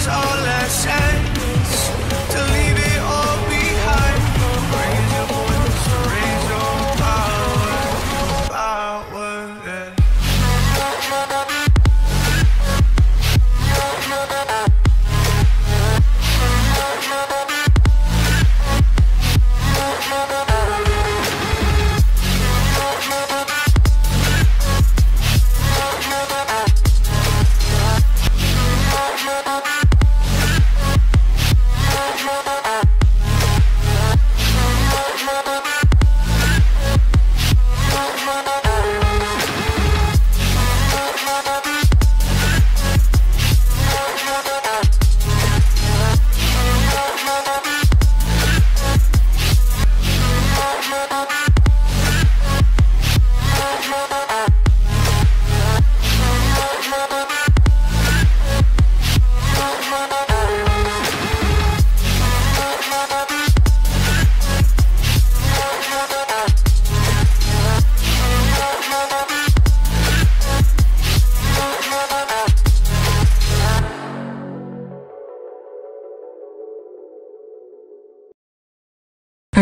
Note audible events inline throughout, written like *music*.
Is our last chance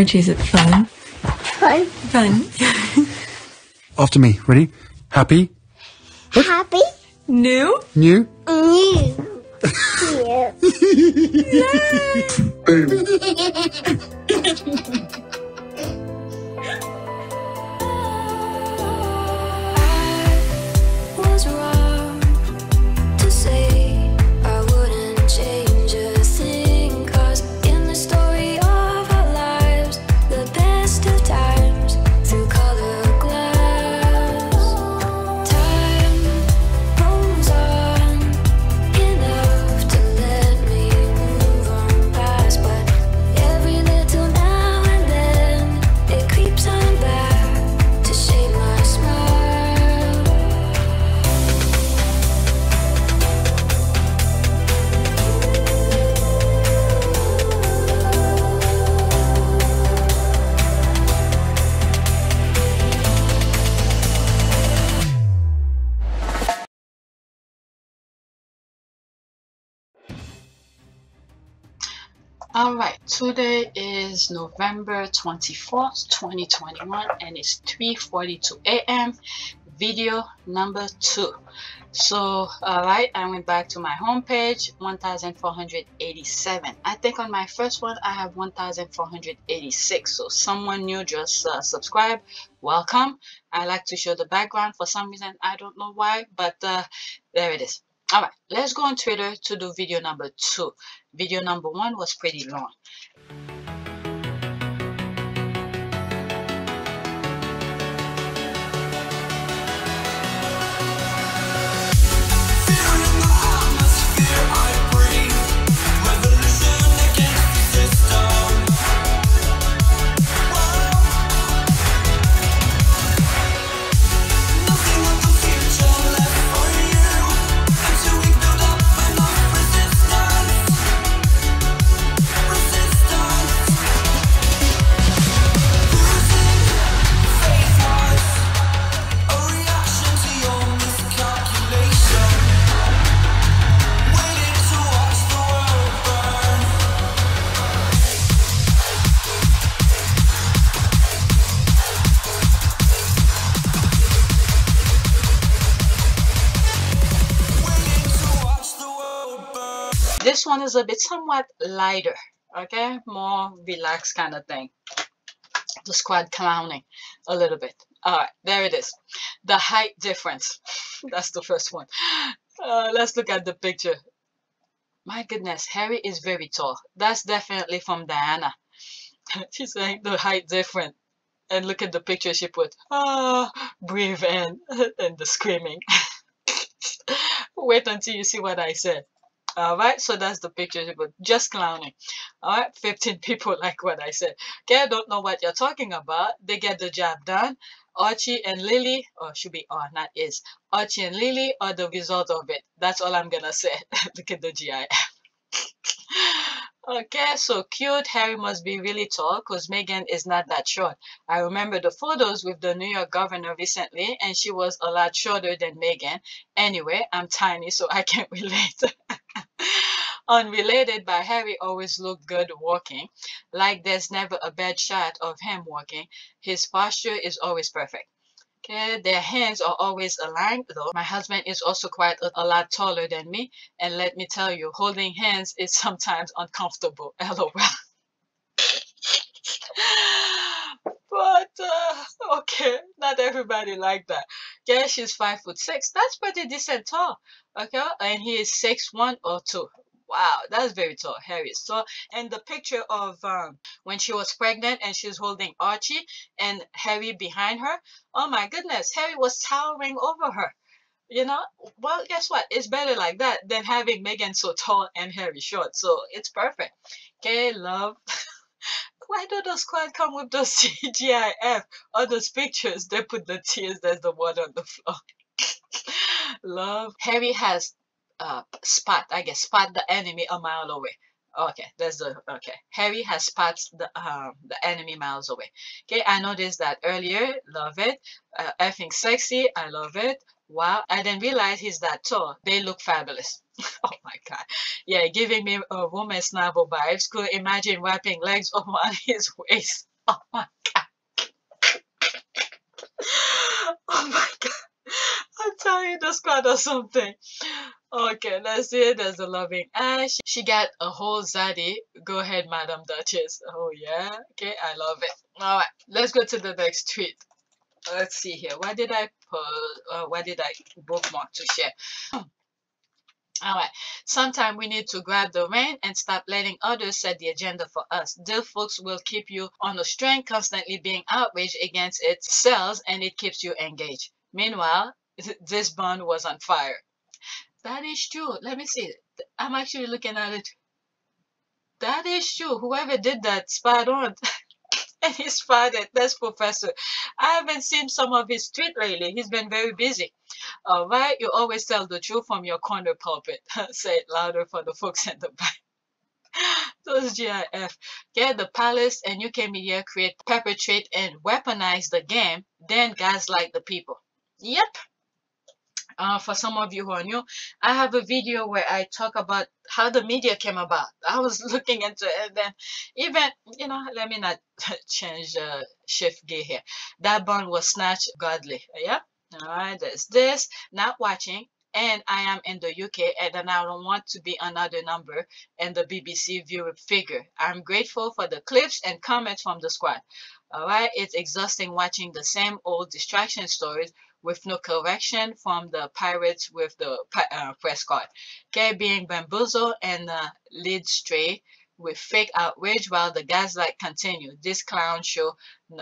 Archie, is it fun? Fun. Fun. After me. Ready? Happy? Happy. New? New? New. *laughs* was wrong All right, today is November 24th, 2021, and it's 3:42 a.m. Video number two. So, all right, I went back to my homepage, 1,487. I think on my first one I have 1,486. So, someone new just uh, subscribe. Welcome. I like to show the background for some reason. I don't know why, but uh, there it is. All right, let's go on Twitter to do video number two. Video number one was pretty long. One is a bit somewhat lighter, okay? More relaxed kind of thing. The squad clowning a little bit. All right, there it is. The height difference. *laughs* That's the first one. Uh, let's look at the picture. My goodness, Harry is very tall. That's definitely from Diana. *laughs* She's saying the height different. And look at the picture she put. Ah, breathe in. *laughs* and the screaming. Wait until you see what I said. Alright, so that's the picture put. Just clowning. Alright, 15 *laughs* people like what I said. Okay, I don't know what you're talking about. They get the job done. Archie and Lily, or should be R, not is. Archie and Lily are the result of it. That's all I'm gonna *laughs* say. Look at the GIF. *laughs* Okay, so cute. Harry must be really tall because Meghan is not that short. I remember the photos with the New York governor recently, and she was a lot shorter than Meghan. Anyway, I'm tiny, so I can't relate. Unrelated, but Harry always looked good walking. Like there's never a bad shot of him walking. His posture is always perfect. Okay, their hands are always aligned though. My husband is also quite a, a lot taller than me, and let me tell you, holding hands is *laughs* sometimes uncomfortable. *laughs* LOL. *laughs* but uh, okay, not everybody like that. Yeah, she's five foot six. That's pretty decent tall. Okay, and he is six one or two. Wow, that's very tall. Harry So. And the picture of um, when she was pregnant and she's holding Archie and Harry behind her. Oh my goodness, Harry was towering over her. You know, well, guess what? It's better like that than having Meghan so tall and Harry short. So it's perfect. Okay, love. *laughs* Why do those squad come with those *laughs* GIF or those pictures? They put the tears, there's the water on the floor. *laughs* love. Harry has uh, spot, I guess, spot the enemy a mile away. Okay, that's the okay. Harry has spots the um the enemy miles away. Okay, I noticed that earlier. Love it. Uh, effing sexy. I love it. Wow, I didn't realize he's that tall. They look fabulous. *laughs* oh my god. Yeah, giving me a woman snavel vibes. Could imagine wrapping legs *laughs* around his waist. Oh my god. *laughs* oh my god. I'm telling you, the squad or something. Okay, let's see. There's a loving Ash. She got a whole zaddy. Go ahead, Madam Duchess. Oh, yeah. Okay, I love it. All right, let's go to the next tweet. Let's see here. Why did I pull, uh, why did I bookmark to share? All right. Sometime we need to grab the rein and stop letting others set the agenda for us. These folks will keep you on a string, constantly being outraged against its cells, and it keeps you engaged. Meanwhile, *laughs* this bond was on fire. That is true. Let me see. I'm actually looking at it. That is true. Whoever did that, spot on. *laughs* and he spotted. That's Professor. I haven't seen some of his tweet lately. He's been very busy. All right. You always tell the truth from your corner pulpit. *laughs* Say it louder for the folks in the back. *laughs* Those GIF. Get the palace and UK media create, perpetrate, and weaponize the game, then gaslight the people. Yep. Uh, for some of you who are new, I have a video where I talk about how the media came about. *laughs* I was looking into it, and then even, you know, let me not *laughs* change uh, shift gear here. That bond was snatched godly. Yeah. All right. There's this. Not watching. And I am in the UK, and then I don't want to be another number in the BBC viewer figure. I'm grateful for the clips and comments from the squad. All right. It's exhausting watching the same old distraction stories with no correction from the pirates with the uh, press card. Okay, being bamboozled and uh, lead stray with fake outrage while the gaslight continue. This clown show,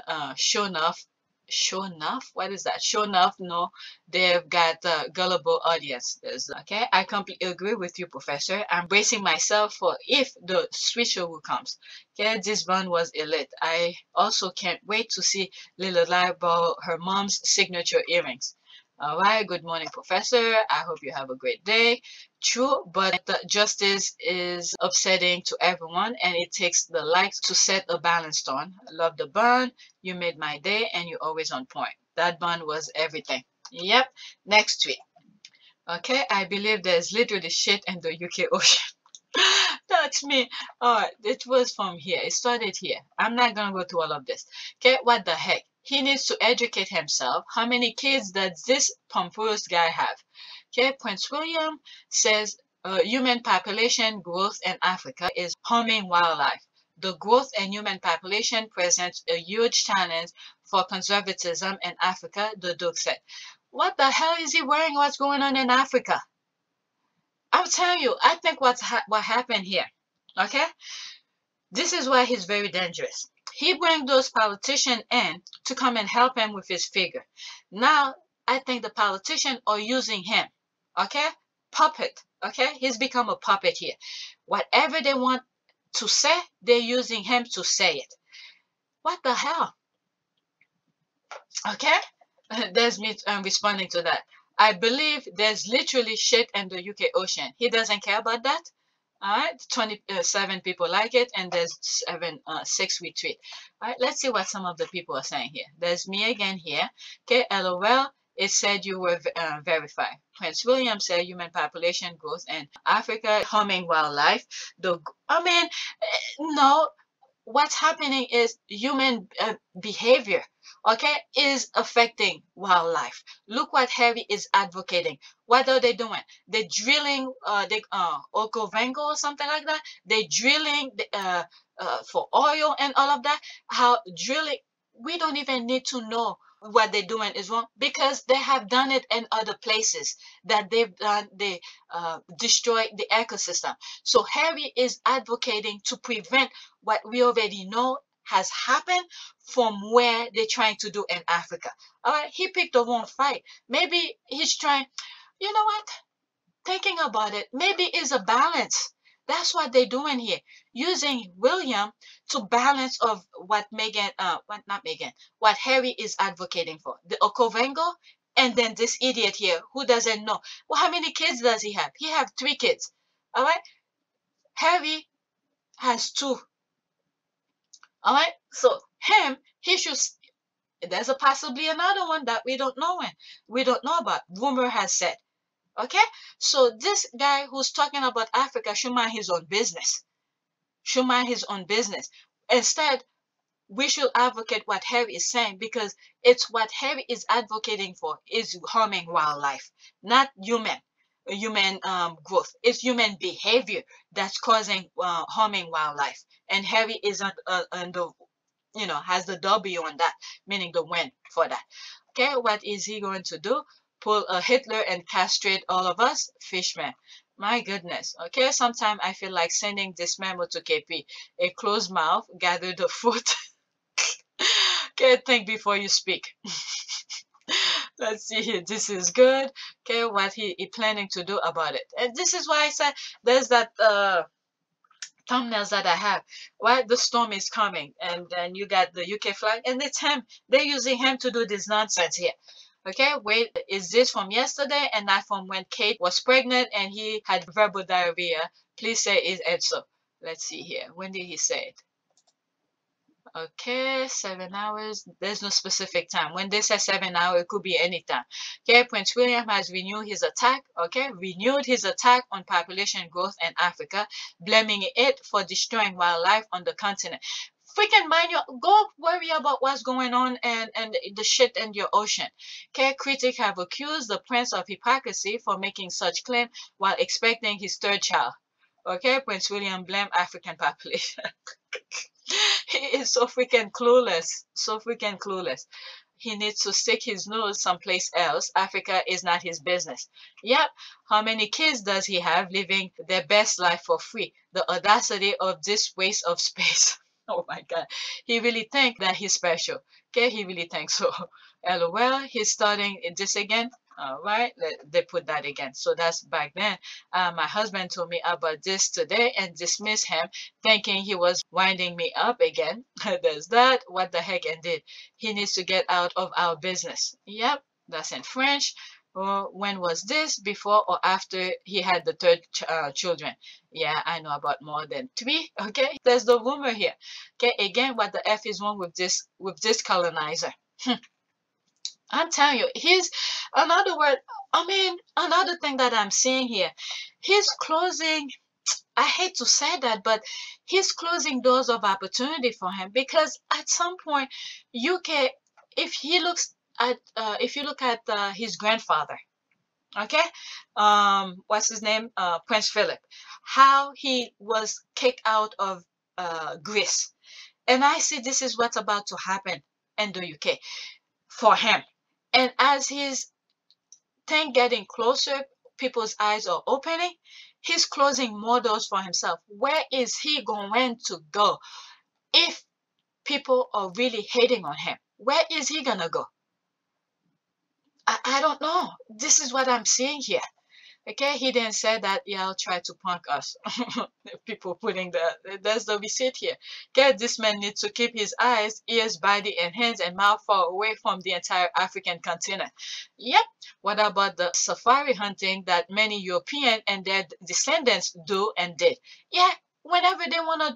uh, sure enough, sure enough, what is that? Sure enough, no, they've got gullible audiences okay, I completely agree with you, Professor. I'm bracing myself for if the switcheroo comes. Okay, this one was elite. I also can't wait to see Little borrow her mom's signature earrings. All right, good morning, Professor. I hope you have a great day. True, but the justice is upsetting to everyone, and it takes the likes to set a balance on. Love the bun. You made my day, and you're always on point. That bun was everything. Yep. Next tweet. Okay, I believe there's literally shit in the UK *laughs* Ocean. That's me. Alright, it was from here. It started here. I'm not gonna go through all of this. Okay, what the heck? He needs to educate himself. How many kids does this pompous guy have? Okay, Prince William says uh, human population growth in Africa is harming wildlife. The growth in human population presents a huge challenge for conservatism in Africa, the Duke said. What the hell is he wearing? What's going on in Africa? I'll tell you, I think what's ha what happened here, okay? This is why he's very dangerous. He bring those politicians in to come and help him with his figure. Now, I think the politicians are using him, okay? Puppet, okay? He's become a puppet here. Whatever they want to say, they're using him to say it. What the hell? Okay, *laughs* there's me um, responding to that. I believe there's literally shit in the UK Ocean. He doesn't care about that. All right, 27 people like it, and there's seven, uh, six retweet. All right, let's see what some of the people are saying here. There's me again here. Okay, LOL. It said you were uh, verified. Prince William said human population growth in Africa, harming wildlife. The I mean, eh, no. What's happening is human uh, behavior okay, is affecting wildlife. Look what Harry is advocating. What are they doing? They're drilling, uh, they, uh, Okavango or something like that. They're drilling uh, uh, for oil and all of that. How drilling, we don't even need to know what they're doing is wrong because they have done it in other places that they've done they uh, destroy the ecosystem so harry is advocating to prevent what we already know has happened from where they're trying to do in Africa. All right, he picked the wrong fight. Maybe he's trying, you know what? Thinking about it, maybe it's a balance. That's what they're doing here, using William to balance of what Meghan, uh, what not Meghan, what Harry is advocating for, the Okavango, and then this idiot here who doesn't know. Well, how many kids does he have? He have three kids. All right, Harry has two all right. So him, he should. There's a possibly another one that we don't know when we don't know about. Rumor has said. Okay. So this guy who's talking about Africa should mind his own business. Should mind his own business. Instead, we should advocate what Harry is saying because it's what Harry is advocating for is harming wildlife, not human human um, growth. It's human behavior that's causing uh, harming wildlife. And Harry is on, uh, on the, you know, has the W on that, meaning the win for that. Okay, what is he going to do? Pull a Hitler and castrate all of us? Fishman. My goodness. Okay, sometimes I feel like sending this memo to KP. A closed mouth, gather the *laughs* foot. okay, think before you speak. *laughs* let's see here this is good okay what he is planning to do about it and this is why i said there's that uh thumbnails that I have. Why the storm is coming, and then you got the UK flag, and it's him. They're using him to do this nonsense here. Okay, wait, is this from yesterday and not from when Kate was pregnant and he had verbal diarrhea? Please say is Edzo. Let's see here. When did he say it? Okay, seven hours. There's no specific time. When they say seven hours, it could be any time. Okay, Prince William has renewed his attack. Okay, renewed his attack on population growth in Africa, blaming it for destroying wildlife on the continent. Freaking mind your, go worry about what's going on and, and the shit in your ocean. Okay, critics have accused the prince of hypocrisy for making such claim while expecting his third child. Okay, Prince William blamed African population. *laughs* he is so freaking clueless. So freaking clueless. He needs to stick his nose someplace else. Africa is not his business. Yep. How many kids does he have living their best life for free? The audacity of this waste of space. *laughs* *laughs* oh my god. He really think that he's special. Okay, he really thinks so. *laughs* LOL, he's starting this again. All right, they put that again. So that's back then. Uh, my husband told me about this today and dismissed him, thinking he was winding me up again. *laughs* There's that. What the heck? And did he needs to get out of our business? Yep, that's in French. When was this? Before or after he had the third ch uh, children? Yeah, I know about more than three. *laughs* Okay, there's the rumor here. Okay, again, what the f is wrong with this with this colonizer? I'm telling you, he's another word. I mean, another thing that I'm seeing here, he's closing. I hate to say that, but he's closing doors of opportunity for him because at some point, UK, if he looks at, uh, if you look at uh, his grandfather, okay, um, what's his name, uh, Prince Philip, how he was kicked out of uh, Greece, and I see this is what's about to happen in the UK for him and as his thing getting closer, people's eyes are opening. He's closing more doors for himself. Where is he going to go if people are really hating on him? Where is he going to go? I, I don't know. This is what I'm seeing here. Okay, he didn't say that y'all try to punk us. *laughs* People putting the there's the receipt here. Okay, this man needs to keep his eyes, ears, body, and hands and mouth far away from the entire African continent. Yep. What about the safari hunting that many European and their descendants do and did? Yeah, whenever they want to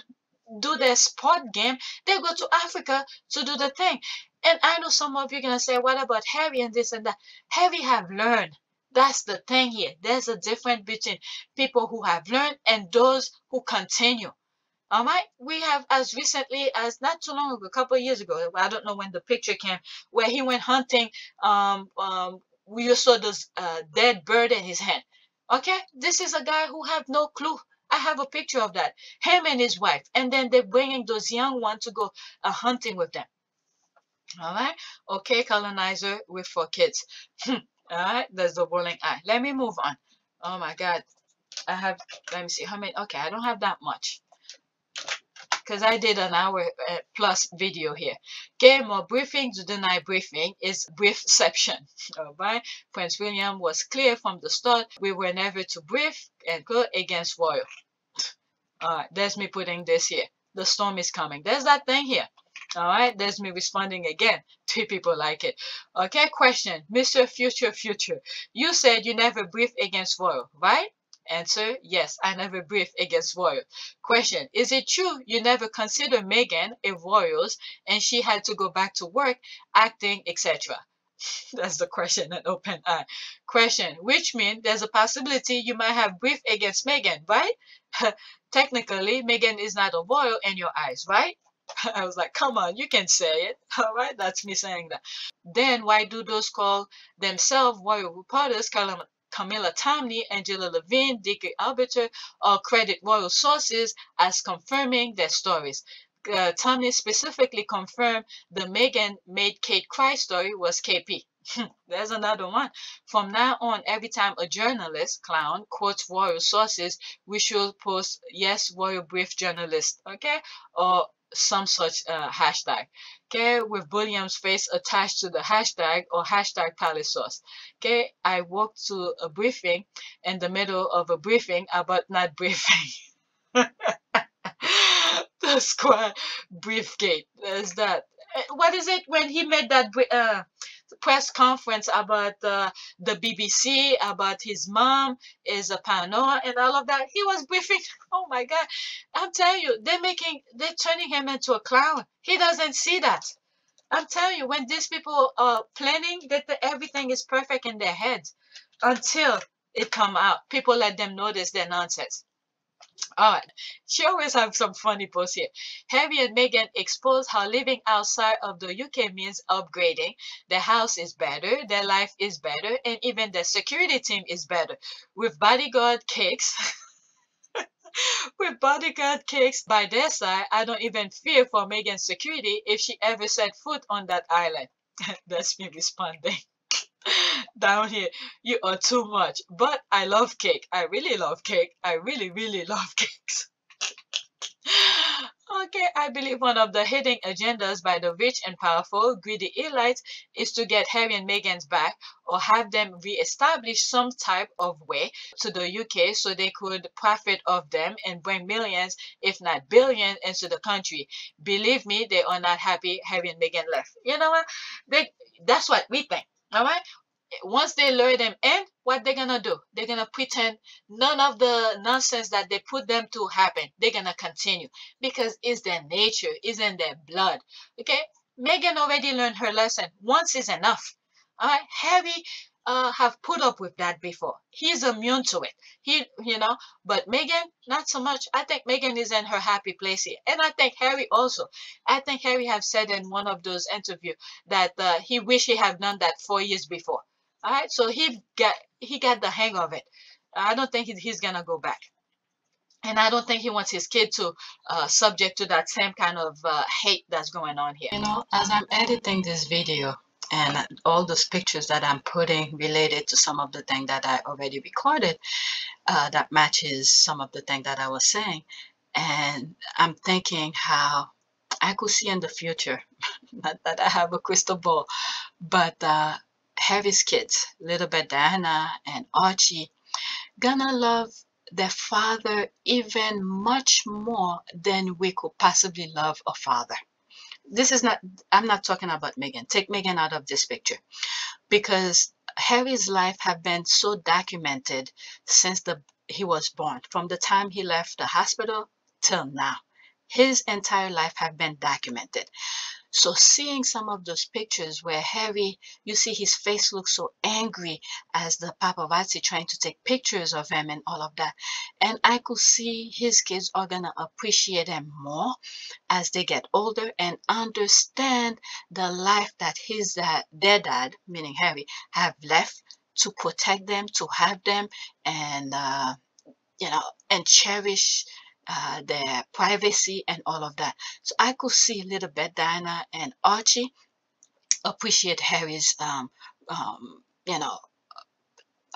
do their sport game, they go to Africa to do the thing. And I know some of you are gonna say, what about Harry and this and that? Harry have learned. That's the thing here. There's a difference between people who have learned and those who continue. All right, we have as recently as not too long ago, a couple of years ago. I don't know when the picture came, where he went hunting. Um, um, we saw this uh, dead bird in his hand. Okay, this is a guy who have no clue. I have a picture of that. Him and his wife, and then they're bringing those young ones to go uh, hunting with them. All right, okay, colonizer with four kids. All right, there's the rolling eye. Let me move on. Oh my God, I have. Let me see how many. Okay, I don't have that much because I did an hour uh, plus video here. Okay, more briefing to deny briefing is briefception. All right, Prince William was clear from the start. We were never to brief and go against royal. All right, there's me putting this here. The storm is coming. There's that thing here. All right, there's me responding again. *laughs* Two people like it. Okay, question. Mr. Future Future, you said you never briefed against royal, right? Answer, yes, I never briefed against royal. Question, is it true you never considered Meghan a royals and she had to go back to work, acting, etc.? *laughs* That's the question, an open eye. Question, which means there's a possibility you might have briefed against Meghan, right? *laughs* Technically, Meghan is not a royal in your eyes, right? *laughs* I was like, come on, you can say it. *laughs* All right, that's me saying that. Then why do those call themselves royal reporters, Cam- Camilla Tominey, Angela Levin, Dickie Arbiter, or credit royal sources as confirming their stories? Uh, Tominey specifically confirmed the Meghan made Kate cry story was KP. *laughs* There's another one. From now on, every time a journalist, clown, quotes royal sources, we should post yes, royal brief journalist, okay? Or some such uh, hashtag. Okay, with William's face attached to the hashtag or hashtag palace sauce. Okay, I walked to a briefing in the middle of a briefing about not *laughs* briefing. *laughs* the square briefgate. There's that. Uh, What is it when he made that uh, press conference about uh, the BBC, about his mom is a paranoia and all of that? He was briefing. *laughs* Oh my God. I'm telling you, they're making, they're turning him into a clown. He doesn't see that. I'm telling you, when these people are planning, that the, everything is perfect in their heads until it come out. People let them notice their nonsense. All right. She always have some funny posts here. Harry and Meghan expose how living outside of the UK means upgrading. Their house is better, their life is better, and even their security team is better. With bodyguard cakes. *laughs* With bodyguard cakes by their side, I don't even fear for Meghan's security if she ever set foot on that island. *laughs* That's me responding. *laughs* Down here, you are too much. But I love cake. I really love cake. I really, really *laughs* love cakes. *laughs* Okay, I believe one of the hidden agendas by the rich and powerful, greedy elites is to get Harry and Meghan's back or have them re-establish some type of way to the UK so they could profit off them and bring millions, if not billions, into the country. Believe me, they are not happy Harry and Meghan left. You know what? They that's what we think. All right once they lure them in, what they're gonna do? They're gonna pretend none of the nonsense that they put them to happen. They're gonna continue because it's their nature, it's in their blood. Okay, Meghan already learned her lesson. Once is enough. All right, Harry uh, have put up with that before. He's immune to it. He, you know, but Meghan, not so much. I think Meghan is in her happy place here, and I think Harry also. I think Harry have said in one of those interviews that uh, he wish he had done that four years before. All right, so he got he got the hang of it. I don't think he's gonna go back, and I don't think he wants his kid to uh, subject to that same kind of uh, hate that's going on here. You know, as I'm editing this video and all those pictures that I'm putting related to some of the thing that I already recorded, uh, that matches some of the thing that I was saying, and I'm thinking how I could see in the future. *laughs* Not that I have a crystal ball, but uh, Harry's kids, little Diana and Archie, gonna love their father even much more than we could possibly love a father. This is not, I'm not talking about Meghan. Take Meghan out of this picture because Harry's life have been so documented since the he was born, from the time he left the hospital till now. His entire life have been documented. So seeing some of those pictures where Harry, you see his face looks so angry as the paparazzi trying to take pictures of him and all of that. And I could see his kids are gonna appreciate him more as they get older and understand the life that his dad, their dad, meaning Harry, have left to protect them, to have them, and uh, you know, and cherish uh, their privacy and all of that. So I could see Lilibet Diana and Archie appreciate Harry's, um, um, you know,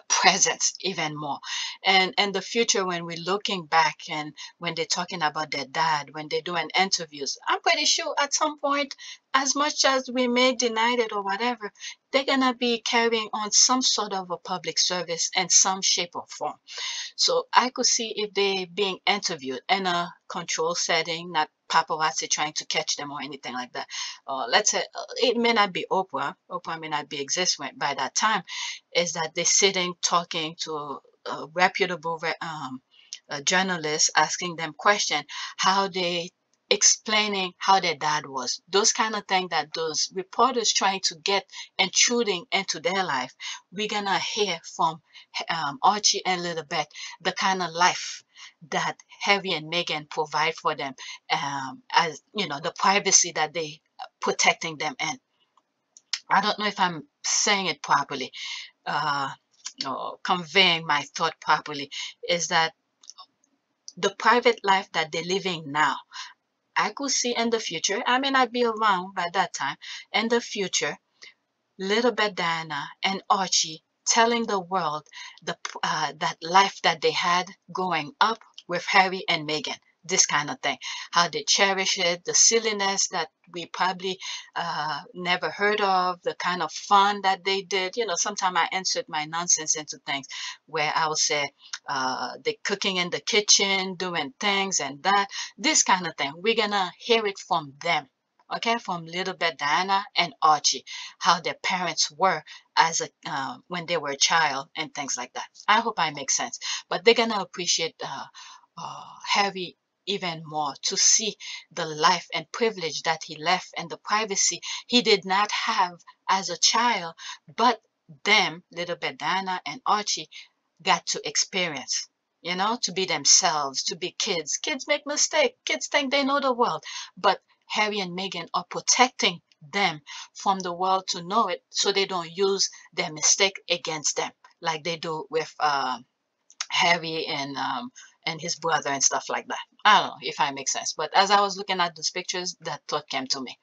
presence even more and and the future when we're looking back and when they're talking about their dad when they're doing interviews i'm pretty sure at some point as much as we may deny it or whatever they're gonna be carrying on some sort of a public service in some shape or form so i could see if they're being interviewed in a control setting not paparazzi trying to catch them or anything like that. Uh, let's say uh, it may not be Oprah. Oprah may not be existing by that time. Is that they're sitting talking to a reputable um, a journalist, asking them question how they explaining how their dad was those kind of things that those reporters trying to get intruding into their life we're gonna hear from um, archie and Lilibet the kind of life that Harry and Meghan provide for them, um, as you know, the privacy that they protecting them in. I don't know if I'm saying it properly, uh, or conveying my thought properly, is that the private life that they're living now, I could see in the future, I may not be around by that time, in the future, Lilibet Diana and Archie telling the world the uh, that life that they had going up with Harry and Meghan this kind of thing. How they cherish it the silliness that we probably uh, never heard of the kind of fun that they did. You know sometimes i insert my nonsense into things where i will say uh, they cooking in the kitchen doing things and that this kind of thing. We're gonna hear it from them okay? From Lilibet diana and archie how their parents were as a uh, when they were a child and things like that. I hope i make sense. But they're gonna appreciate uh, uh, harry even more to see the life and privilege that he left and the privacy he did not have as a child but them Lilibet diana and archie got to experience you know to be themselves to be kids. Kids make mistakes kids think they know the world. But Harry and Meghan are protecting them from the world to know it so they don't use their mistake against them like they do with uh, Harry and um, and his brother and stuff like that. I don't know if I make sense, but as I was looking at those pictures, that thought came to me.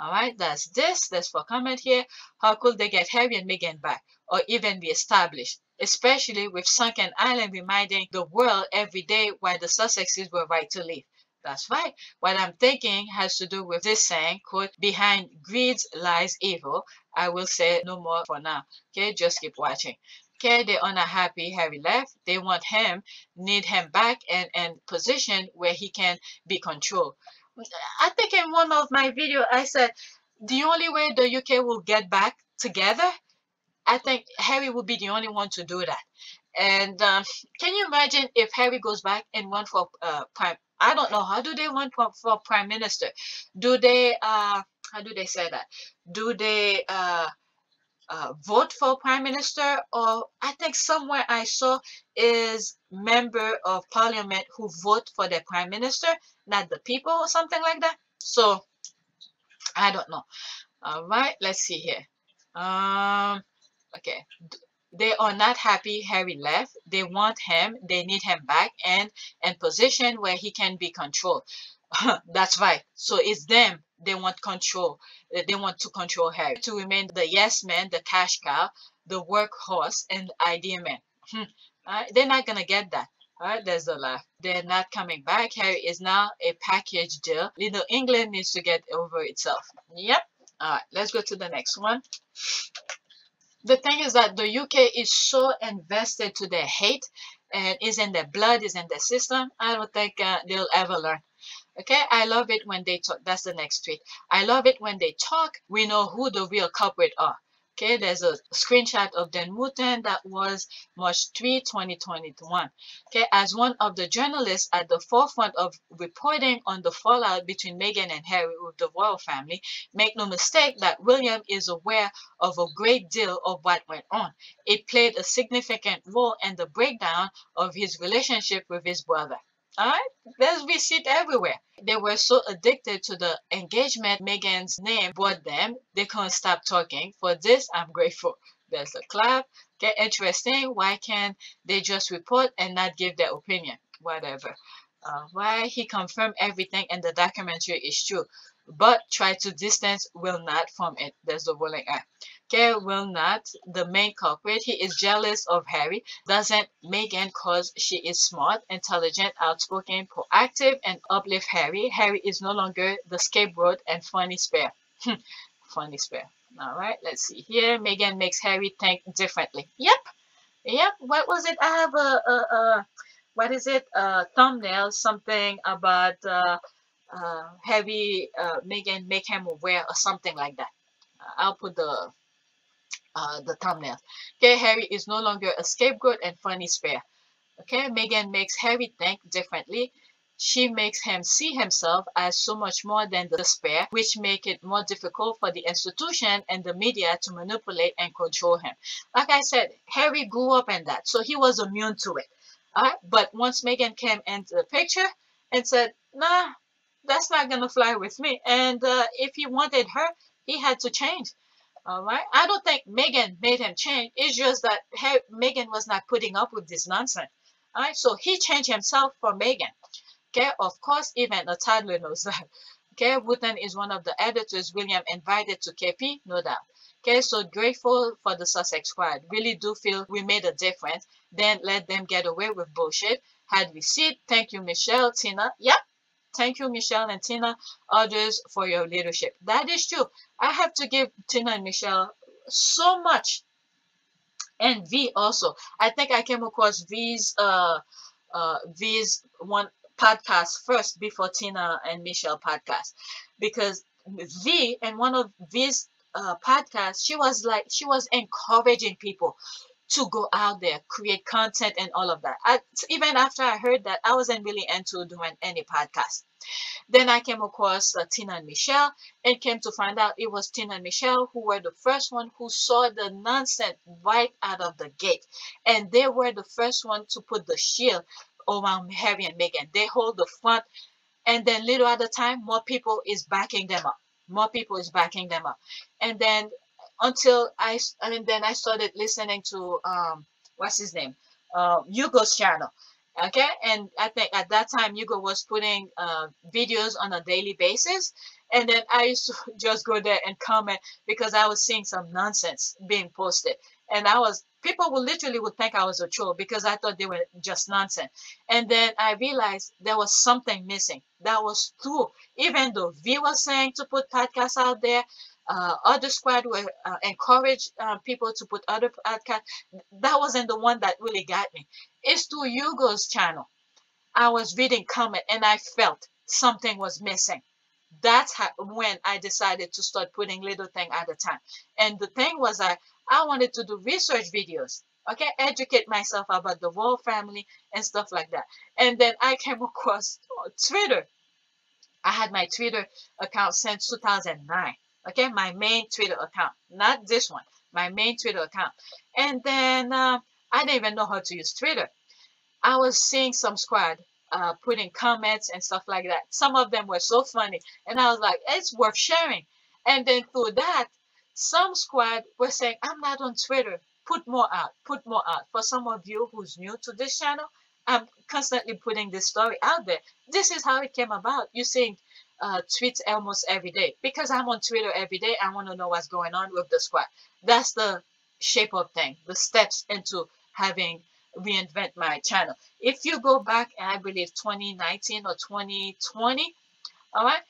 All right, that's this. That's for comment here. How could they get Harry and Meghan back or even be established? Especially with Sunken Island reminding the world every day why the Sussexes were right to leave. That's right. What I'm thinking has to do with this saying, quote, behind greed lies evil. I will say no more for now. Okay, just keep watching. Okay, they are happy Harry left. They want him, need him back and, and position where he can be controlled. I think in one of my video I said the only way the UK will get back together, I think Harry will be the only one to do that. And um, can you imagine if Harry goes back and run for uh, prime I don't know. How do they want for, for prime minister? Do they, uh, how do they say that? Do they uh, uh, vote for prime minister? Or I think somewhere I saw is member of parliament who vote for their prime minister, not the people or something like that. So I don't know. All right, let's see here. Um, okay they are not happy Harry left. They want him. They need him back and in position where he can be controlled. *laughs* That's right. So it's them. They want control. They want to control Harry to remain the yes man, the cash cow, the workhorse, and the idea man. Hmm. Right? They're not gonna get that. All right, there's the laugh. They're not coming back. Harry is now a package deal. Little England needs to get over itself. Yep. All right, let's go to the next one. the thing is that the UK is so invested to their hate and is in their blood, is in their system. I don't think uh, they'll ever learn. Okay, I love it when they talk. That's the next tweet. I love it when they talk. We know who the real culprit are. Okay, there's a screenshot of Dan Wootton that was March 3, 2021. Okay, as one of the journalists at the forefront of reporting on the fallout between Meghan and Harry with the royal family, make no mistake that William is aware of a great deal of what went on. It played a significant role in the breakdown of his relationship with his brother. All right, there's receipt everywhere. They were so addicted to the engagement Meghan's name brought them, they couldn't stop talking. For this, I'm grateful. There's a clap. Get interesting. Why can't they just report and not give their opinion? Whatever. Uh, why he confirmed everything in the documentary is true, but try to distance will not from it. There's the rolling eye. Care will not, the main culprit. He is jealous of Harry. Doesn't Meghan cause she is smart, intelligent, outspoken, proactive, and uplift Harry. Harry is no longer the scapegoat and funny spare. funny spare. All right, let's see here. Meghan makes Harry think differently. Yep. Yep. What was it? I have a, a, a what is it? A thumbnail, something about uh, uh, Harry, uh, Meghan make him aware or something like that. I'll put the uh, the thumbnail. Okay, Harry is no longer a scapegoat and funny spare. Okay, Meghan makes Harry think differently. She makes him see himself as so much more than the spare, which make it more difficult for the institution and the media to manipulate and control him. Like I said, Harry grew up in that, so he was immune to it. Alright, but once Meghan came into the picture and said, nah, that's not gonna fly with me. And uh, if he wanted her, he had to change. All right. I don't think Meghan made him change. It's just that Meghan was not putting up with this nonsense. All right. So he changed himself for Meghan. Okay. Of course, even a toddler knows that. Okay. Wootton is one of the editors William invited to KP, no doubt. Okay. So grateful for the Sussex squad. Really do feel we made a difference. Then let them get away with bullshit. Had receipt. Thank you, Michelle, Tina. Yep. Thank you, Michelle and Tina, others for your leadership. That is true. I have to give Tina and Michelle so much. And V also. I think I came across V's uh uh V's one podcast first before Tina and Michelle podcast. Because V and one of V's uh podcasts, she was like she was encouraging people to go out there, create content and all of that. I, even after I heard that, I wasn't really into doing any podcast. Then I came across uh, Tina and Michelle and came to find out it was Tina and Michelle who were the first one who saw the nonsense right out of the gate. And they were the first one to put the shield around Harry and Meghan. They hold the front and then little at a time, more people is backing them up. More people is backing them up. And then until I and then I started listening to um what's his name? Uh Hugo's channel okay? And I think at that time Hugo was putting uh videos on a daily basis. And then I used to *laughs* just go there and comment because I was seeing some nonsense being posted. And I was people would literally would think I was a troll because I thought they were just nonsense. And then I realized there was something missing. That was true. Even though V was saying to put podcasts out there uh, other squad were uh, encourage uh, people to put other podcasts. That wasn't the one that really got me. It's to Hugo's channel. I was reading comment and I felt something was missing. That's how, when I decided to start putting little thing at a time. And the thing was I, I wanted to do research videos. Okay, educate myself about the royal family and stuff like that. And then I came *laughs* across Twitter. I had my Twitter account since 2009 okay my main twitter account not this one my main twitter account. And then uh, i didn't even know how to use twitter. I was seeing some squad uh, putting comments and stuff like that. Some of them were so funny and i was like it's worth sharing. And then through that some squad were saying i'm not on twitter. Put more out put more out. For some of you who's new to this channel i'm constantly putting this story out there. This is how it came about. You seeing uh, tweets almost every day because I'm on Twitter every day. I want to know what's going on with the squad. That's the shape of thing, the steps into having reinvent my channel. If you go back, I believe 2019 or 2020, all right,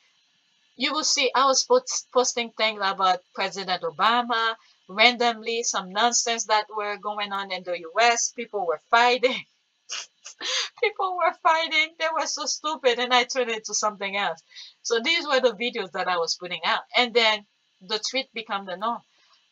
you will see I was post posting things about President Obama, randomly some nonsense that were going on in the US. People were fighting. *laughs* People were fighting. They were so stupid, and I turned it into something else. So these were the videos that I was putting out, and then the tweet become the norm.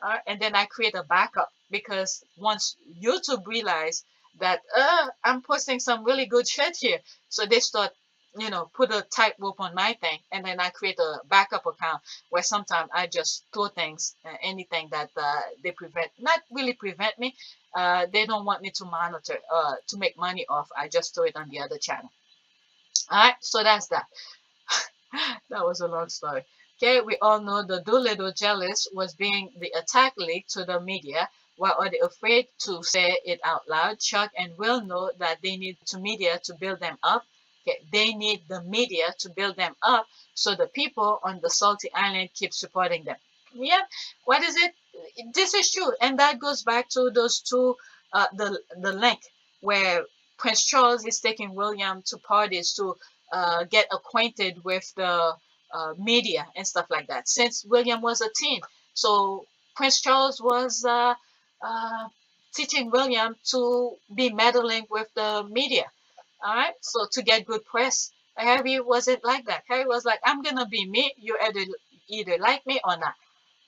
Uh, and then I create a backup because once YouTube realized that uh, I'm posting some really good shit here, so they start you know, put a tightrope on my thing, and then I create a backup account where sometimes I just throw things, uh, anything that uh, they prevent, not really prevent me, uh, they don't want me to monitor, uh, to make money off. I just throw it on the other channel. All right, so that's that. *laughs* that was a long story. Okay, we all know the Doolittle jealous was being the attack league to the media. Why are they afraid to say it out loud? Chuck and Will know that they need to media to build them up they need the media to build them up so the people on the salty island keep supporting them. Yeah, what is it? This is true, and that goes back to those two, uh, the the link where Prince Charles is taking William to parties to uh, get acquainted with the uh, media and stuff like that. Since William was a teen, so Prince Charles was uh, uh, teaching William to be meddling with the media all right. So to get good press, Harry wasn't like that. Harry was like, I'm gonna be me. You either either like me or not.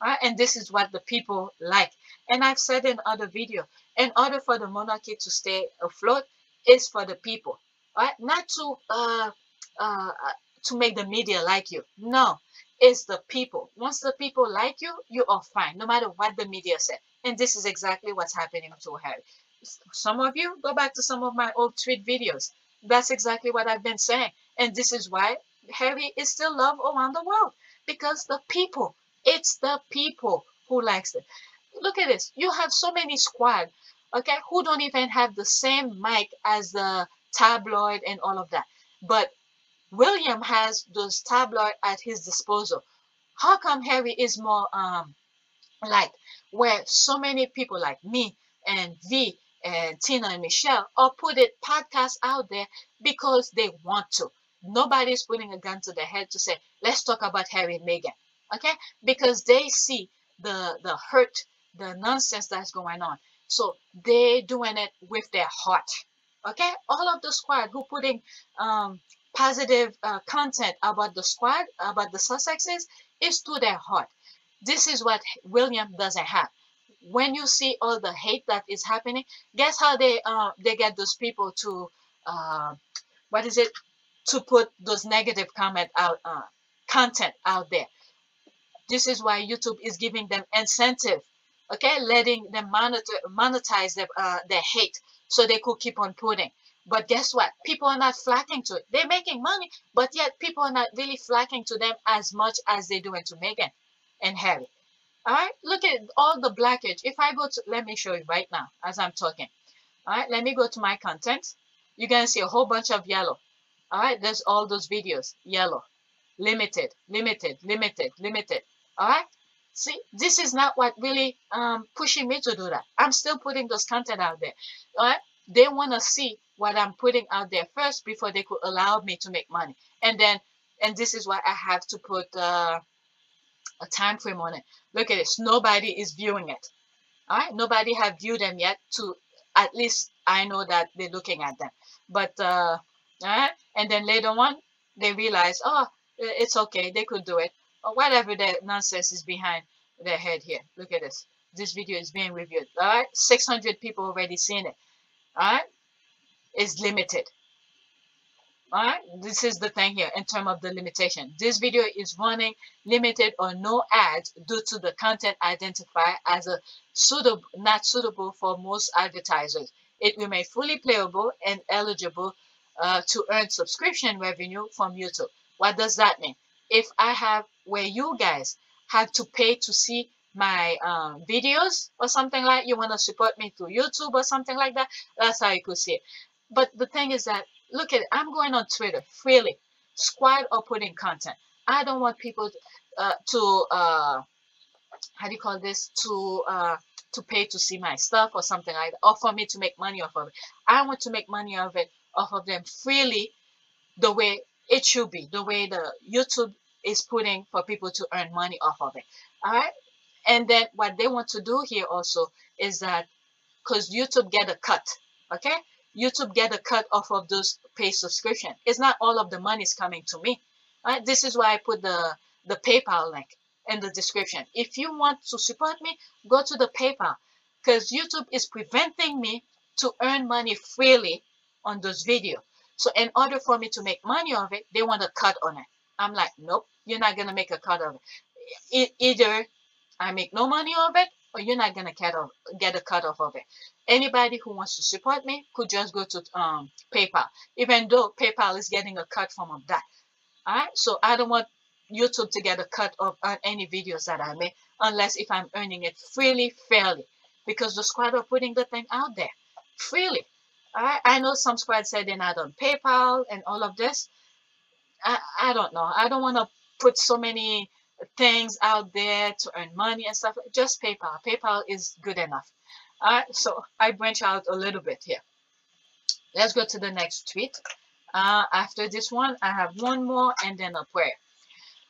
All right. And this is what the people like. And I've said in other video, in order for the monarchy to stay afloat, is for the people. All right. Not to uh uh to make the media like you. No, it's the people. Once the people like you, you are fine, no matter what the media said. And this is exactly what's happening to Harry. Some of you go back to some of my old tweet videos. That's exactly what I've been saying. And this is why Harry is still loved around the world. Because the people, it's the people who likes it. Look at this. You have so many squad, okay, who don't even have the same mic as the tabloid and all of that. But William has those tabloid at his disposal. How come Harry is more um like where so many people like me and V and Tina and Michelle are putting podcasts out there because they want to. Nobody's putting a gun to their head to say, let's talk about Harry and Meghan. Okay? Because they see the the hurt, the nonsense that's going on. So they're doing it with their heart. Okay? All of the squad who putting um, positive uh, content about the squad, about the Sussexes, is to their heart. This is what William doesn't have when you see all the hate that is happening, guess how they uh they get those people to uh what is it to put those negative comment out uh content out there. This is why YouTube is giving them incentive, okay, letting them monitor monetize their uh their hate so they could keep on putting. But guess what? People are not flocking to it. They're making money, but yet people are not really flocking to them as much as they're doing to Meghan and Harry. All right, look at all the blackage. If I go to, let me show you right now as I'm talking. All right, let me go to my content. You're going to see a whole bunch of yellow. All right, there's all those videos, yellow, limited, limited, limited, limited. All right, see, this is not what really um, pushing me to do that. I'm still putting those content out there. All right, they want to see what I'm putting out there first before they could allow me to make money. And then, and this is why I have to put uh, a time frame on it. Look at this. Nobody is viewing it. All right. Nobody have viewed them yet. To at least I know that they're looking at them. But uh, all right. And then later on, they realize, oh, it's okay. They could do it. Or whatever the nonsense is behind their head here. Look at this. This video is being reviewed. All right. 600 people already seen it. All right. It's limited. All right, this is the thing here in terms of the limitation. This video is running limited or no ads due to the content identified as a suitable, not suitable for most advertisers. It remains fully playable and eligible uh, to earn subscription revenue from YouTube. What does that mean? If I have where you guys have to pay to see my um, videos or something like you want to support me through YouTube or something like that, that's how you could see it. But the thing is that look at it. I'm going on Twitter freely, squad or putting content. I don't want people uh, to uh, how do you call this to uh, to pay to see my stuff or something like that, or for me to make money off of it. I want to make money off of it off of them freely, the way it should be, the way the YouTube is putting for people to earn money off of it. All right. And then what they want to do here also is that because YouTube get a cut, okay? YouTube get a cut off of those paid subscription. It's not all of the money is coming to me. Right? This is why I put the the PayPal link in the description. If you want to support me, go to the PayPal because YouTube is preventing me to earn money freely on those videos. So in order for me to make money of it, they want a cut on it. I'm like, nope, you're not gonna make a cut of it. E- either I make no money of it, or you're not gonna get off, get a cut off of it. Anybody who wants to support me could just go to um, PayPal, even though PayPal is getting a cut from of that. All right, so I don't want YouTube to get a cut of on any videos that I make unless if I'm earning it freely, fairly, because the squad are putting the thing out there freely. All right, I know some squads say they're not on PayPal and all of this. I, I don't know. I don't want to put so many things out there to earn money and stuff. Just PayPal. PayPal is good enough. All right, so I branch out a little bit here. Let's go to the next tweet. Uh, after this one, I have one more and then a prayer.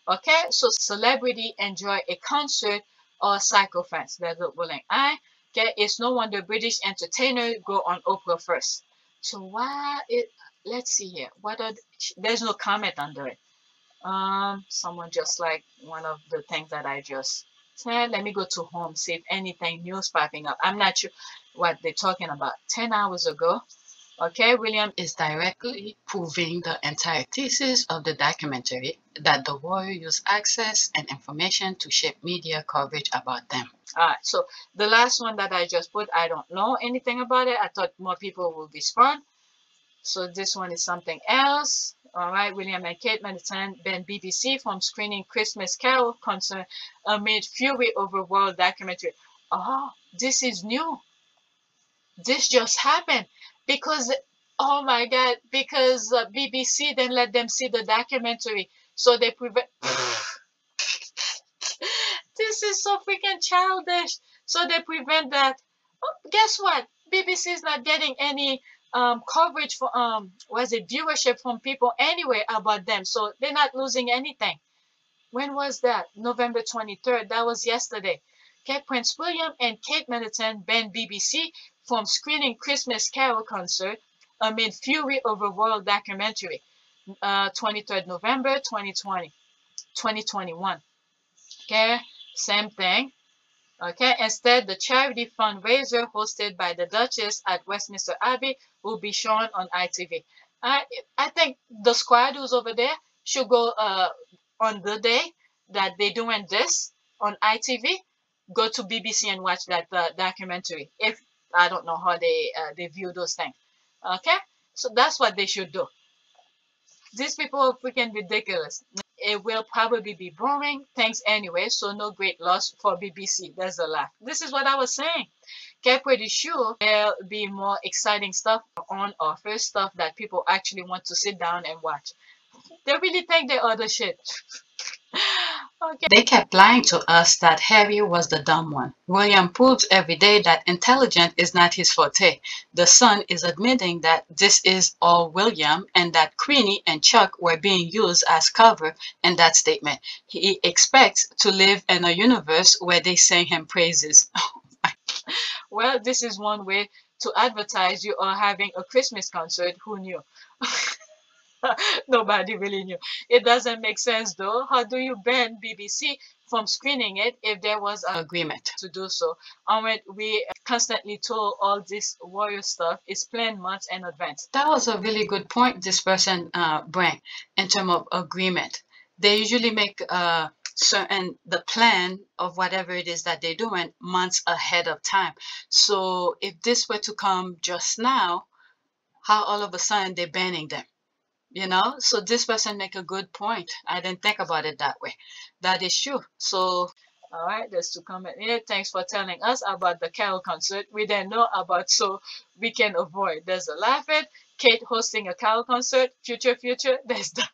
Okay, so celebrity enjoy a concert or sycophants. There's a willing eye. Okay, it's no wonder British entertainer go on Oprah first. So why it? Let's see here. What are the- there's no comment under it. Um, someone just like one of the things that I just said. Let me go to home see if anything news popping up. I'm not sure what they're talking about. Ten hours ago. Okay, William is directly proving the entire thesis of the documentary that the warrior used access and information to shape media coverage about them. Alright, so the last one that I just put, I don't know anything about it. I thought more people would respond. So this one is something else. Alright, William and Kate Middleton ban BBC from screening Christmas Carol concert amid fury over world documentary. Oh, this is new. This just happened because, oh my God, because uh, BBC then let them see the documentary. So they prevent. *laughs* this is so freaking childish. So they prevent that. Oh, guess what? BBC is not getting any um, coverage for um was it viewership from people anyway about them. So they're not losing anything. When was that? November 23rd. That was yesterday. Okay, Prince William and Kate Middleton banned BBC from screening Christmas Carol concert amid fury over royal documentary. Uh, 23rd November 2020, 2021. Okay, same thing. Okay, instead, the charity fundraiser hosted by the Duchess at Westminster Abbey will be shown on ITV. I I think the squad who's over there should go uh on the day that they're doing this on ITV, go to BBC and watch that uh, documentary. If I don't know how they uh, they view those things. Okay, so that's what they should do. These people are freaking ridiculous. It will probably be boring things anyway, so no great loss for BBC. There's a laugh. This is what I was saying. Get pretty sure there'll be more exciting stuff on offer, stuff that people actually want to sit down and watch. They really think they are the shit. *laughs* okay. They kept lying to us that Harry was the dumb one. William proves every day that intelligent is not his forte. The Sun is admitting that this is all William and that Queenie and Chuck were being used as cover in that statement. He expects to live in a universe where they sing him praises. *laughs* Oh Well, this is one way to advertise you are having a Christmas concert. Who knew? *laughs* Nobody really knew. It doesn't make sense though. How do you ban BBC from screening it if there was an Agreement. to do so? And when we constantly told all this warrior stuff is planned months in advance. That was a really good point this person uh, bring in terms of agreement. They usually make uh, certain the plan of whatever it is that they're doing months ahead of time. So if this were to come just now, how all of a sudden they're banning them? You know, so this person make a good point. I didn't think about it that way. That is true. So All right, there's two comment here. Thanks for telling us about the Carol concert. We didn't know about, so we can avoid. There's a laugh at Kate hosting a Carol concert. Future, future. *laughs* There's the.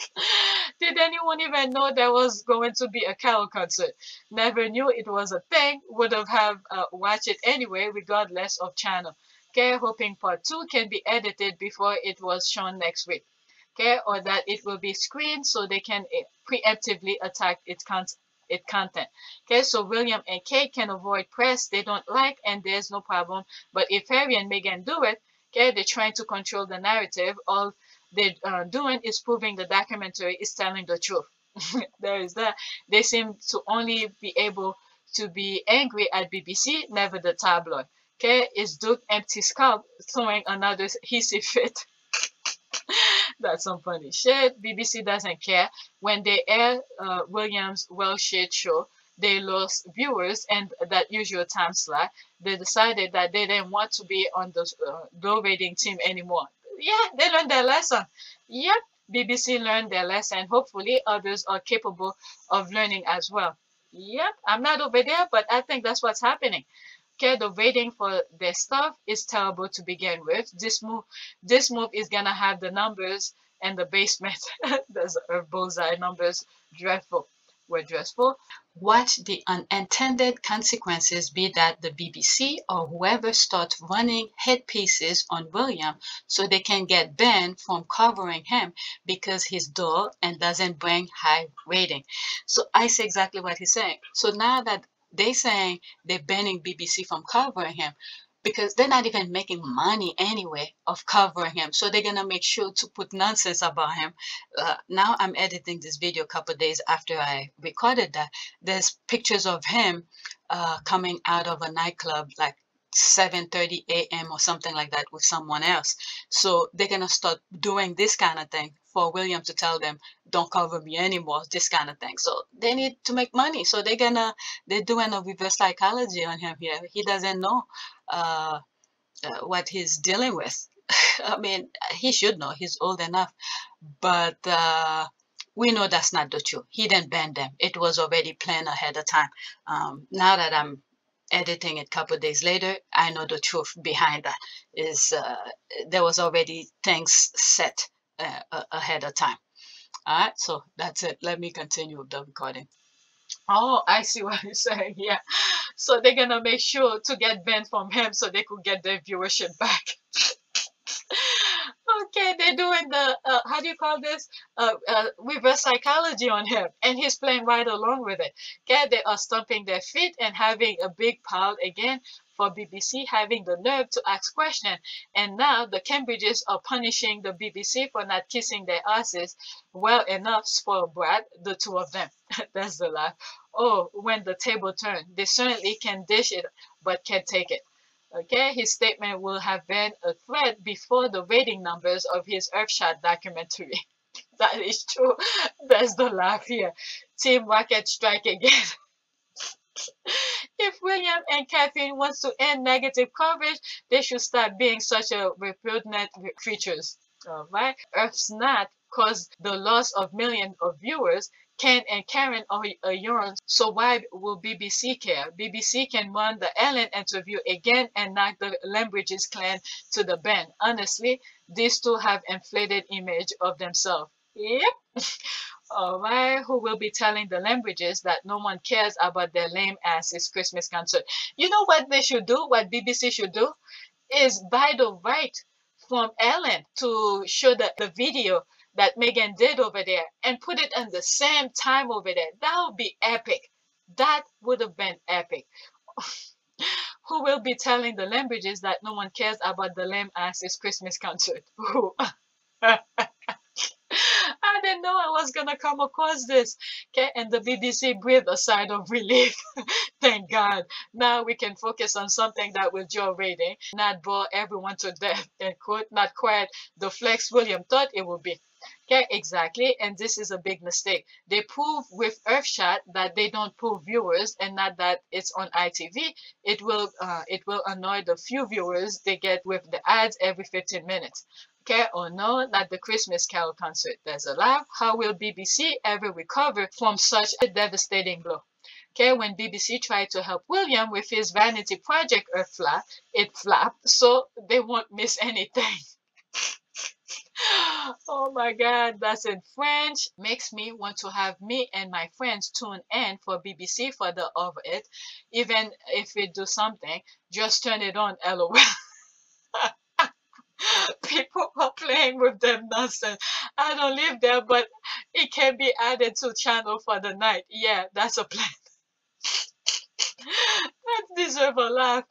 *laughs* Did anyone even know there was going to be a Carol concert? Never knew it was a thing. Would have have uh, watched it anyway, regardless of channel. Okay, hoping part two can be edited before it was shown next week. Okay, or that it will be screened so they can eh, preemptively attack its con- its content. Okay, so William and Kate can avoid press they don't like, and there's no problem. But if Harry and Meghan do it, okay, they're trying to control the narrative. All they're uh, doing is proving the documentary is telling the truth. *laughs* there is that. They seem to only be able to be angry at BBC, never the tabloid. Okay, is Duke empty cup throwing another hissy fit? *laughs* That's some funny shit. BBC doesn't care. When they air uh, Williams' well shit show, they lost viewers and that usual time slot. They decided that they didn't want to be on the uh, low rating team anymore. Yeah, they learned their lesson. Yep, BBC learned their lesson. Hopefully, others are capable of learning as well. Yep, I'm not over there, but I think that's what's happening. Okay, the rating for their stuff is terrible to begin with. This move, this move is gonna have the numbers and the basement. *laughs* There's a bullseye numbers dreadful. Were dreadful. What the unintended consequences be that the BBC or whoever starts running headpieces on William so they can get banned from covering him because he's dull and doesn't bring high rating. So I see exactly what he's saying. So now that they're saying they're banning BBC from covering him because they're not even making money anyway of covering him. So they're gonna make sure to put nonsense about him. Uh, now I'm editing this video a couple days after I recorded that. There's pictures of him uh, coming out of a nightclub like 7:30 a.m. or something like that with someone else. So they're gonna start doing this kind of thing for William to tell them, "Don't cover me anymore." This kind of thing. So they need to make money. So they're gonna they're doing a reverse psychology on him here. He doesn't know uh, uh, what he's dealing with. *laughs* I mean, he should know. He's old enough, but. Uh, we know that's not the truth. He didn't ban them. It was already planned ahead of time. Um, now that I'm editing it a couple days later, I know the truth behind that is uh, there was already things set uh, ahead of time. All right, so that's it. Let me continue with the recording. Oh, I see *laughs* what you're saying. Yeah. So they're going to make sure to get banned from him so they could get their viewership back. *laughs* okay, they're doing the, uh, how do you call this? Uh, uh, reverse psychology on him. And he's playing right along with it. Okay, they are stomping their feet and having a big pile again for BBC having the nerve to ask questions. And now the Cambridges are punishing the BBC for not kissing their asses well enough for Brad, the two of them. *laughs* That's the laugh. Oh, when the table turned, they certainly can dish it, but can't take it. Okay, his statement will have been a threat before the rating numbers of his Earthshot documentary. *laughs* that is true. *laughs* That's the laugh here. Team Rocket strike again. If William and Catherine wants to end negative coverage, they should stop being such a repugnant creatures. Alright? Earthshot caused the loss of millions of viewers Ken and Karen are a urine, so why will BBC care? BBC can run the Ellen interview again and knock the Lembridges clan to the bend. Honestly, these two have inflated image of themselves. Yep. *laughs* Alright, who will be telling the Lembridges that no one cares about their lame asses Christmas concert. You know what they should do? What BBC should do? Is buy the right from Ellen to show the, the video that Meghan did over there and put it in the same time over there. That would be epic. That would have been epic. *laughs* Who will be telling the Lembridges that no one cares about the lame asses Christmas concert? *laughs* *laughs* *laughs* I didn't know I was gonna come across this. Okay, and the BBC breathed a sigh of relief. *laughs* Thank God. Now we can focus on something that will draw rating, not bore everyone to death, *laughs* and quote, not quite the flex William thought it would be. Okay, exactly. And this is a big mistake. They prove with Earthshot that they don't pull viewers and not that it's on ITV. It will uh, it will annoy the few viewers they get with the ads every 15 minutes. Okay, or not not the Christmas Carol concert. There's a laugh. How will BBC ever recover from such a devastating blow? Okay, when BBC tried to help William with his vanity project Earth Flap, it flapped, so they won't miss anything. *laughs* oh my god, that's in French. Makes me want to have me and my friends tune in for BBC for the of it. Even if we do something, just turn it on, *laughs* lol. *laughs* People are playing with them nonsense. I don't live there, but it can be added to channel for the night. Yeah, that's a plan. *laughs* that deserve a laugh.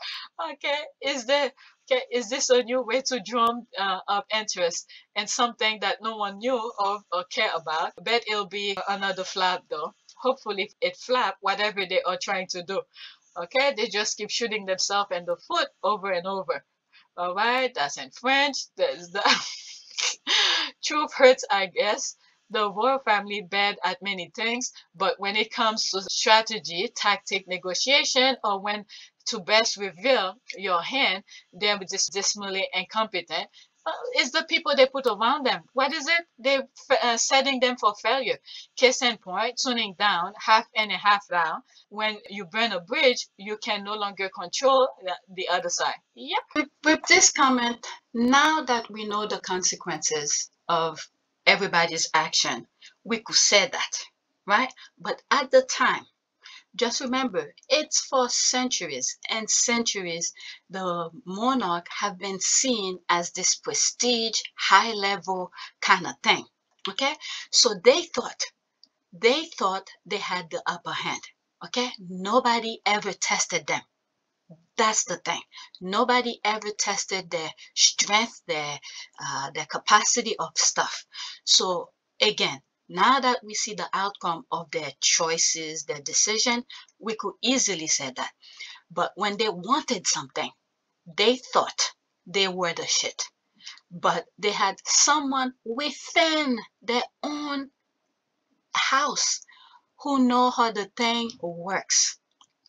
Okay, is there okay? Is this a new way to drum uh, up interest and something that no one knew of or care about? Bet it'll be another flap though. Hopefully it flap whatever they are trying to do. Okay, they just keep shooting themselves in the foot over and over. All right, that's in French. There's the *laughs* truth hurts, I guess. The royal family bad at many things, but when it comes to strategy, tactic, negotiation, or when to best reveal your hand, they're just dismally incompetent. It's the people they put around them. What is it? They're uh, setting them for failure. Case in point, tuning down, half and half down. When you burn a bridge, you can no longer control the, the other side. Yep. With, with this comment, now that we know the consequences of everybody's action, we could say that, right? But at the time, just remember, it's for centuries and centuries the monarch have been seen as this prestige, high level kind of thing. Okay, so they thought, they thought they had the upper hand. Okay, nobody ever tested them. That's the thing. Nobody ever tested their strength, their uh, their capacity of stuff. So again, now that we see the outcome of their choices, their decision, we could easily say that. But when they wanted something, they thought they were the shit. But they had someone within their own house who know how the thing works.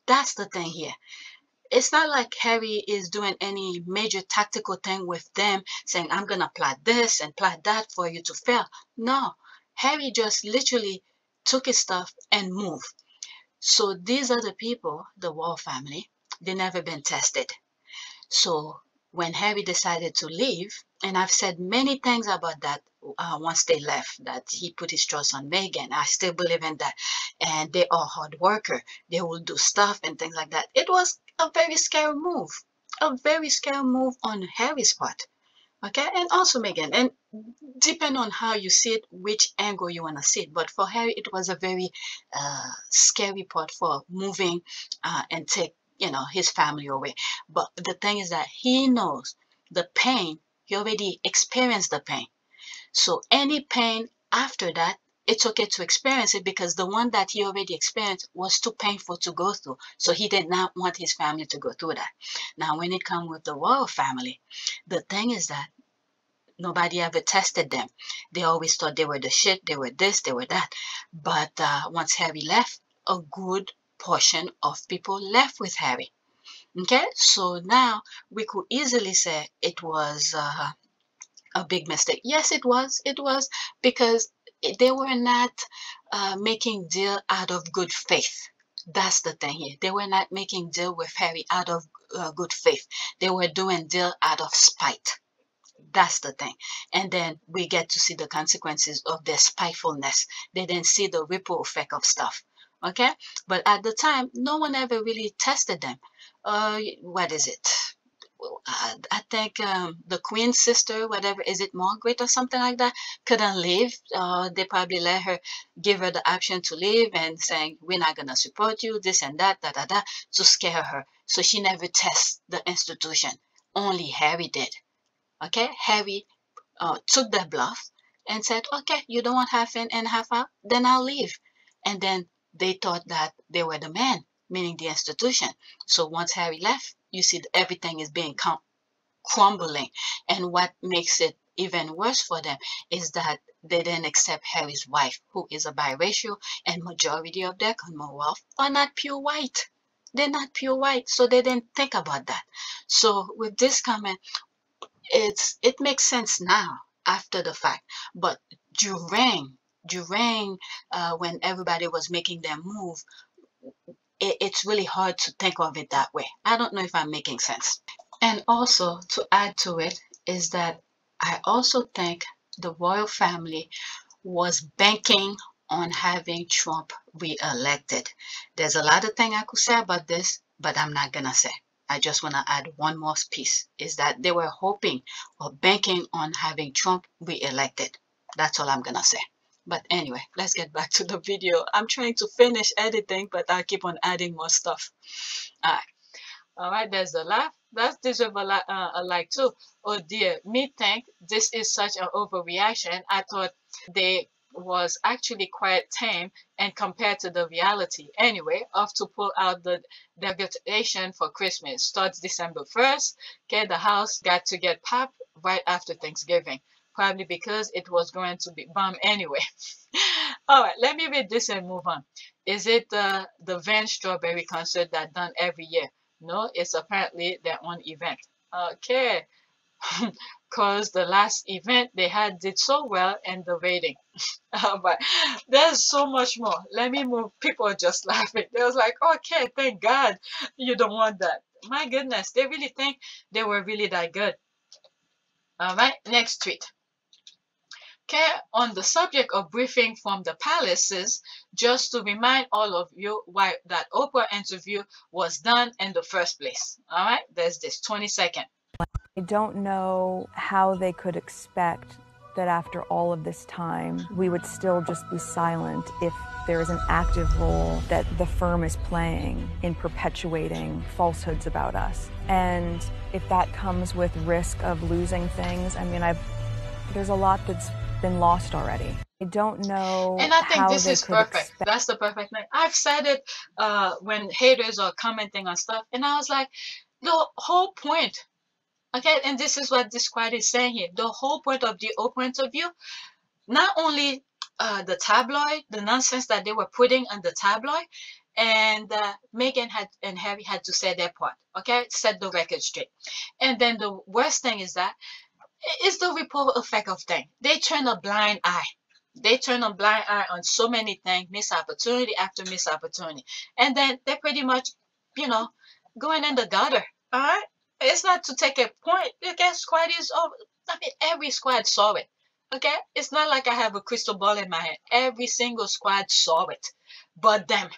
That's the thing here. It's not like Harry is doing any major tactical thing with them, saying, I'm going to plot this and plot that for you to fail. No, Harry just literally took his stuff and moved. So these are the people, the Wall family, they never been tested. So when Harry decided to leave, and I've said many things about that uh, once they left, that he put his trust on Meghan. I still believe in that. And they are hard worker. They will do stuff and things like that. It was a very scary move. A very scary move on Harry's part okay and also meghan and depend on how you see it which angle you want to see it but for Harry it was a very uh, scary part for moving uh, and take you know his family away. But the thing is that he knows the pain he already experienced the pain. So any pain after that it's okay to experience it because the one that he already experienced was too painful to go through. So he did not want his family to go through that. Now, when it comes with the royal family, the thing is that nobody ever tested them. They always thought they were the shit, they were this, they were that. But uh, once Harry left, a good portion of people left with Harry. Okay, so now we could easily say it was uh, a big mistake. Yes, it was. It was because they were not uh, making deal out of good faith. That's the thing here. They were not making deal with Harry out of uh, good faith. They were doing deal out of spite. That's the thing. And then we get to see the consequences of their spitefulness. They then see the ripple effect of stuff. Okay? But at the time, no one ever really tested them. Uh, what is it? I, think um, the queen's sister, whatever, is it Margaret or something like that, couldn't leave. Uh, they probably let her give her the option to leave and saying, we're not going to support you, this and that, da, da, da, to scare her. So she never tests the institution. Only Harry did. Okay, Harry uh, took the bluff and said, okay, you don't want half in and half out, then I'll leave. And then they thought that they were the man, meaning the institution. So once Harry left, you see everything is being crumbling. And what makes it even worse for them is that they didn't accept Harry's wife, who is a biracial, and majority of their Commonwealth are not pure white. They're not pure white, so they didn't think about that. So with this comment, it's it makes sense now after the fact, but during during uh, when everybody was making their move, it, it's really hard to think of it that way. I don't know if I'm making sense. And also to add to it is that I also think the royal family was banking on having Trump re-elected. There's a lot of things I could say about this, but I'm not gonna say. I just want to add one more piece is that they were hoping or banking on having Trump re-elected. That's all I'm gonna say. But anyway let's get back to the video i'm trying to finish editing but i keep on adding more stuff all right all right there's the laugh that deserve a, uh, a like too oh dear me think this is such an overreaction i thought they was actually quite tame and compared to the reality. Anyway, off to pull out the decoration for Christmas. Starts December 1st. Okay, the house got to get popped right after Thanksgiving. Probably because it was going to be bomb anyway. *laughs* All right, let me read this and move on. Is it the the Van Strawberry concert that done every year? No, it's apparently their own event. Okay, *laughs* because the last event they had did so well and the rating. Uh, but there's so much more. Let me move. People are just *laughs* laughing. They was like, okay, thank God you don't want that. My goodness, they really think they were really that good. All right, next tweet. Okay, on the subject of briefing from the palaces, just to remind all of you why that Oprah interview was done in the first place. All right, there's this 20 second. I don't know how they could expect that after all of this time, we would still just be silent if there is an active role that the firm is playing in perpetuating falsehoods about us. And if that comes with risk of losing things, I mean, I've, there's a lot that's been lost already. I don't know. And I think this is perfect. expect- That's the perfect thing. I've said it uh, when haters are commenting on stuff, and I was like, the whole point, okay, and this is what this quote is saying here. The whole point of the Oprah interview, not only uh, the tabloid, the nonsense that they were putting on the tabloid, and uh, Meghan had and Harry had to say their part, okay, set the record straight. And then the worst thing is that it's the ripple effect of thing. They turn a blind eye they turn a blind eye on so many things, miss opportunity after miss opportunity. And then they're pretty much, you know, going in the gutter. All right? It's not to take a point. Okay, squad is over. I mean, every squad saw it. Okay? It's not like I have a crystal ball in my hand. Every single squad saw it. But them.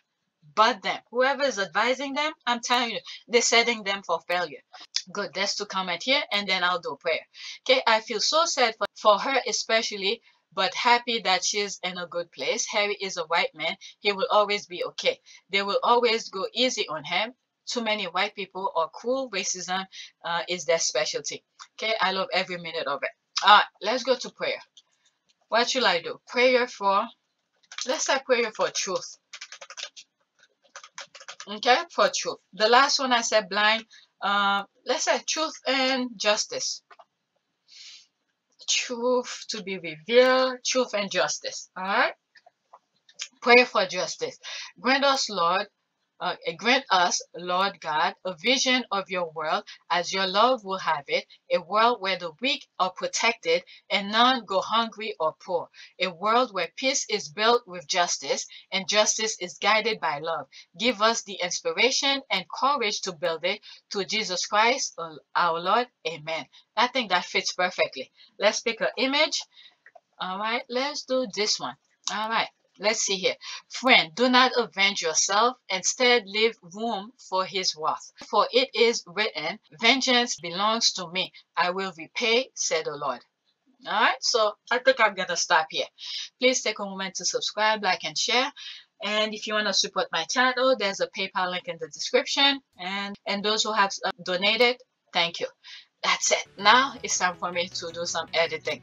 But them. Whoever is advising them, I'm telling you, they're setting them for failure. Good. That's to comment here, and then I'll do prayer. Okay, I feel so sad for, for her, especially but happy that she's in a good place. Harry is a white man. He will always be okay. They will always go easy on him. Too many white people are cruel. Racism uh, is their specialty. Okay, I love every minute of it. All right, let's go to prayer. What should I do? Prayer for, let's say prayer for truth. Okay, for truth. The last one I said blind. Uh, let's say truth and justice truth to be revealed, truth and justice. All right. Pray for justice. Grant us, Lord, uh, grant us, Lord God, a vision of your world as your love will have it, a world where the weak are protected and none go hungry or poor, a world where peace is built with justice and justice is guided by love. Give us the inspiration and courage to build it to Jesus Christ, uh, our Lord. Amen. I think that fits perfectly. Let's pick an image. All right, let's do this one. All right. Let's see here. Friend, do not avenge yourself. Instead, leave room for his wrath. For it is written, Vengeance belongs to me. I will repay, said the Lord. All right, so I think I'm going to stop here. Please take a moment to subscribe, like, and share. And if you want to support my channel, there's a PayPal link in the description. And, and those who have uh, donated, thank you. That's it. Now it's time for me to do some editing.